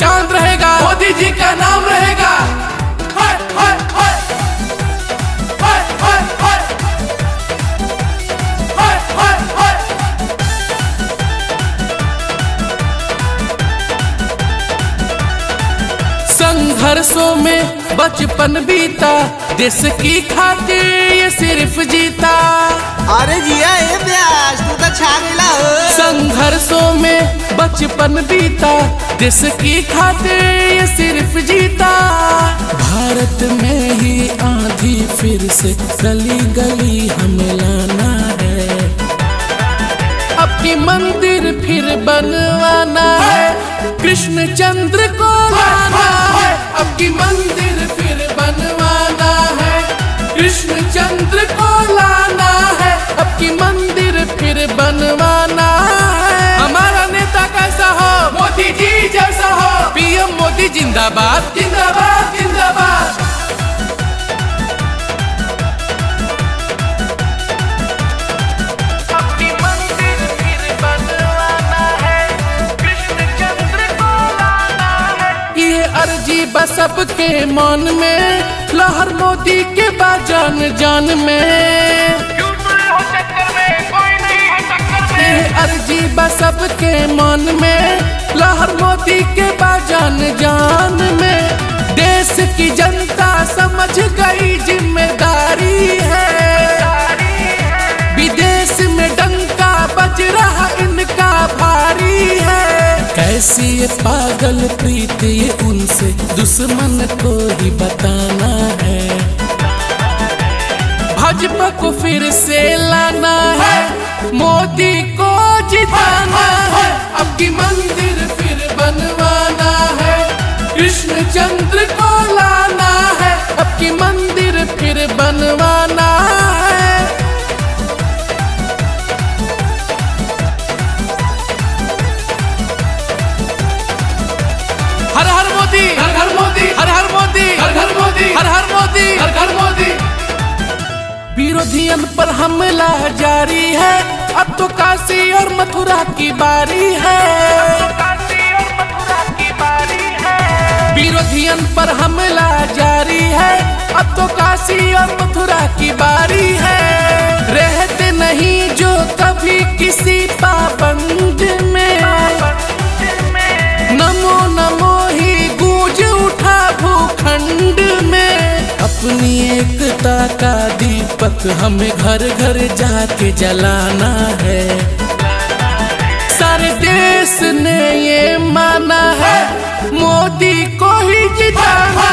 चाँद रहेगा। मोदी जी का नाम रहेगा। संघर्षों में बचपन बीता, देश की खातिर ये सिर्फ़ जीता। अरे जिया ये प्यास तू तो छा मिला हो संघर्षों में बचपन बीता देश की खातिर ये सिर्फ़ जीता। भारत में ही आधी फिर से गली गली, हमें लाना है। अपनी मंदिर फिर बनवाना है कृष्ण चंद्र को लाना है। जिंदाबाद जिंदाबाद जिंदाबाद। अर्जी बस सबके मन में लहर मोदी के बाजान जान में। अर्जी बस सबके मन में लहर मोदी के बाजान ये पागल प्रीत ये उनसे दुश्मन को ही बताना है। भाजपा को फिर से लाना है। विरोधियन पर हमला जारी है। अब तो काशी और मथुरा की बारी है। विरोधियन पर हमला जारी है। अब तो काशी और मथुरा की बारी है। रहते नहीं जो कभी किसी पाबंद में। नमो नमो ही गूंज उठा भूखंड में। अपनी एकता का दीपक हमें घर घर जाके जलाना है। सारे देश ने ये माना है, मोदी को ही जिताना